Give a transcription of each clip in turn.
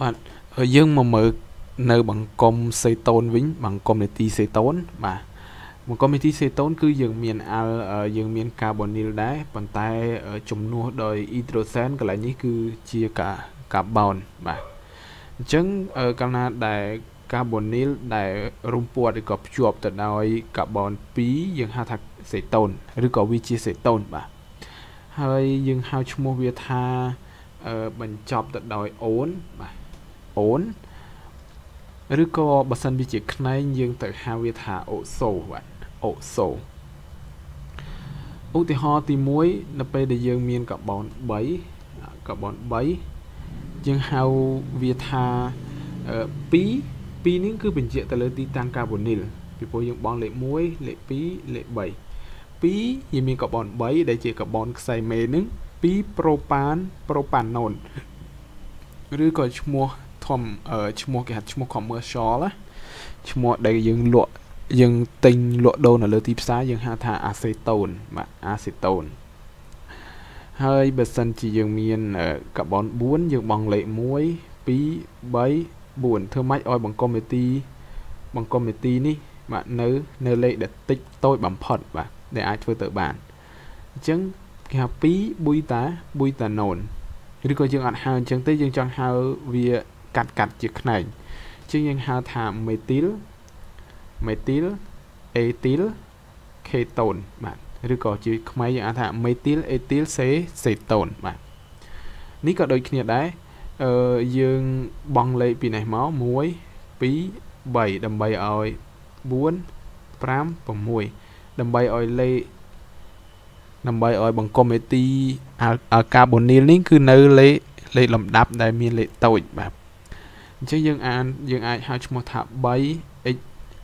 បាទហើយយើងមកមើលនៅបង្កុំសេតូនវិញបង្កុំនេទីសេតូនបាទបង្កុំនេទីសេតូនគឺយើងមានអាល់យើងមានកាបូនីលដែរប៉ុន្តែជំនួសដោយអ៊ីដ្រូសែនកន្លែងនេះគឺជាកាកាបូនបាទអញ្ចឹងកាលណាដែលកាបូនីលដែលរុំពួតឬក៏ភ្ជាប់ទៅដោយកាបូន2យើងហៅថាសេតូនឬក៏វាជាសេតូនបាទហើយយើងហៅឈ្មោះវាថាបញ្ចប់ទៅដោយអូនបាទ អូនឬក៏បើសិនវាជាខ្នែងយើងទៅហៅវាថាអូសូបាទអូសូឧទាហរណ៍ទី1នៅពេលដែលយើងមានកាបូន3កាបូន3យើងហៅវាថា2 2នេះគឺបញ្ជាក់ទៅលើទីតាំងកាបូនីលពីព្រោះយើងបង់លេខ1លេខ2លេខ3 2យើងមានកាបូន3ដែលជាកាបូនខ្សែមេនឹង2ប្រូប៉ានប្រូប៉ាណូនឬក៏ឈ្មោះ ធំឈ្មោះគេហៅឈ្មោះ commercial ណាឈ្មោះដែលយើងលក់យើងទិញលក់ដូរនៅលើទីផ្សារយើងហៅថា acetone បាទ acetone ហើយបើសិនជាយើងមានកាបូន4យើងបង់លេខ1 2 3 4ធ្វើម៉េចឲ្យបង្កុំនីតិបង្កុំនីតិនេះបាទនៅនៅលេខដែលតិចតូចបំផុតបាទដែលអាចធ្វើទៅបានអញ្ចឹងគេហៅ2ប៊ុយតាប៊ុយតាណូនឬក៏យើងអត់ហៅអញ្ចឹងទេយើងចង់ហៅវា កាត់កាត់ជាខ្នែងជាងយើងហៅថាមេទីលមេទីលអេទីលខេតូនបាទឬក៏ជាខ្មែរយើងអាចថាមេទីលអេទីលសេសេតូនបាទនេះក៏ដូចគ្នាដែរអឺយើងបង់លេខពីនេះមក1 2 3ដើម្បីឲ្យ4 5 6ដើម្បីឲ្យលេខដើម្បីឲ្យបង្កុំអេទីអាកាបូនីលនេះគឺនៅលេខលេខលំដាប់ដែលមានលេខតូចបាទ អញ្ចឹងយើងអានយើងអាចហៅឈ្មោះថា 3x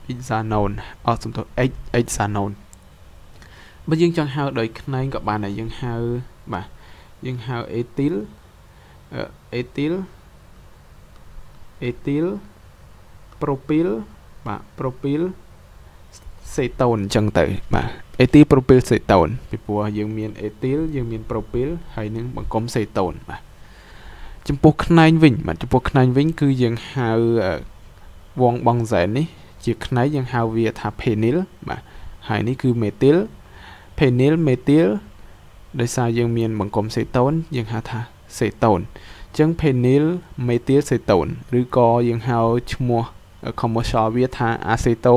hexanone អត់សំទោស x hexanone បើយើងចង់ហៅដោយខ្នែងក៏បានដែរយើងហៅបាទយើងហៅ ethyl ethyl ethyl propyl បាទ propyl សេតូនអញ្ចឹងទៅបាទអេទីប្រូពីលសេតូនពីព្រោះយើងមានអេទីលយើងមានប្រូពីលហើយនឹងបង្កុំសេតូនបាទ ចំពោះខ្នែងវិញបាទចំពោះខ្នែងវិញ គឺយើងហៅវងបងសែននេះ ជាខ្នែងយើងហៅវាថា penil បាទហើយនេះគឺ methyl penil methyl ដោយសារយើងមានបង្កុំសេតូនយើងហៅថាសេតូនអញ្ចឹង penil methyl cetone ឬក៏យើងហៅឈ្មោះ commercial វាថា aceto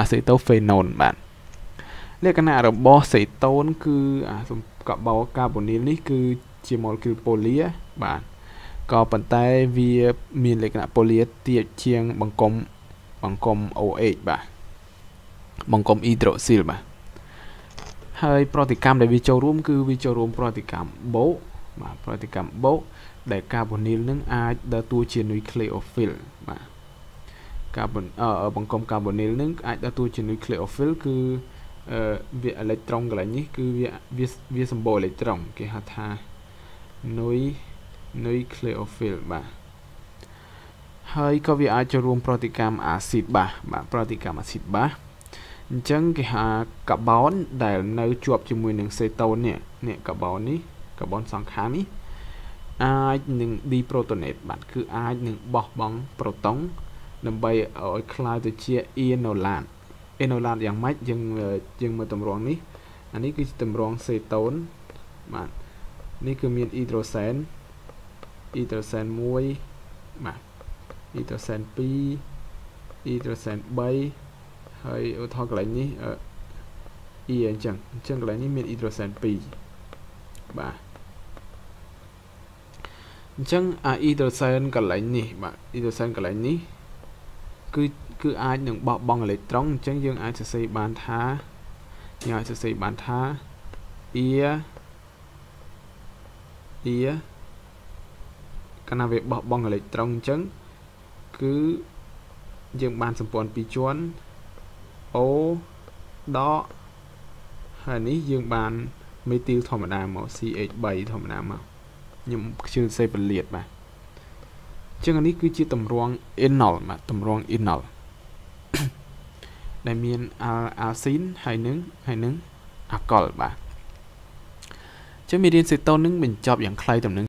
acetophenone បាទលក្ខណៈរបស់សេតូនគឺអាកបោកាបូនីលនេះគឺជា molecule poly បាទ ក៏ប៉ុន្តែវាមានលក្ខណៈ poly ទាបជាងបង្កុំបង្កុំ OH បាទបង្កុំ hydroxyl បាទហើយប្រតិកម្មដែលវាចូលរួមគឺវាចូលរួមប្រតិកម្មបូកបាទប្រតិកម្មបូកដែលកាបូនីលនឹងអាចដើរតួជា nucleophile បាទកាបូនអឺបង្កុំកាបូនីលនឹងអាចដើរតួជា nucleophile គឺអឺវាអេឡិចត្រូនកន្លែងនេះគឺវាវាវាសម្បូរអេឡិចត្រូនគេហៅថា nuy nucleophile បាទហើយក៏វាអាចចូលរួមប្រតិកម្មអាស៊ីតបាសបាទប្រតិកម្មអាស៊ីតបាសអញ្ចឹងគេហៅកាបូនដែលនៅជាប់ជាមួយនឹងសេតូននេះនេះកាបូននេះកាបូនសង្ខារនេះអាចនឹង deprotonate បាទគឺអាចនឹងបោះបង់ប្រូតុងដើម្បីឲ្យคล้ายទៅជា enolat enolat យ៉ាងម៉េចយើងយើងមើលតម្រងនេះអានេះគឺជាតម្រងសេតូនបាទនេះគឺមាន អ៊ីដ្រូសែនអ៊ីដ្រូសែន1បាទអ៊ីដ្រូសែន2អ៊ីដ្រូសែន3ហើយឧទាហរណ៍កន្លែងនេះអ៊ីអញ្ចឹងអញ្ចឹងកន្លែងនេះមានអ៊ីដ្រូសែន2បាទអញ្ចឹងអាអ៊ីដ្រូសែនកន្លែងនេះបាទអ៊ីដ្រូសែនកន្លែងនេះគឺគឺអាចនឹងបោះបង់អេឡិចត្រូនអញ្ចឹងយើងអាចសរសេរបានថាយើងអាចសរសេរបានថា e e កាលណាវាបោះបង់អេឡិចត្រូនអញ្ចឹងគឺយើងបានសម្ព័ន្ធពីរជាន់ O ដកហើយនេះយើងបានមេទីលធម្មតាមក CH3 ធម្មតាមកខ្ញុំជឿសេពលាតបាទអញ្ចឹងនេះគឺជាតម្រង enol បាទតម្រង enol ដែលមានអាល់ស៊ីនហើយនឹងហើយនឹងអាកុលបាទចឹងមេរៀនសេតូននឹងបញ្ចប់យ៉ាងខ្លីទៅនឹង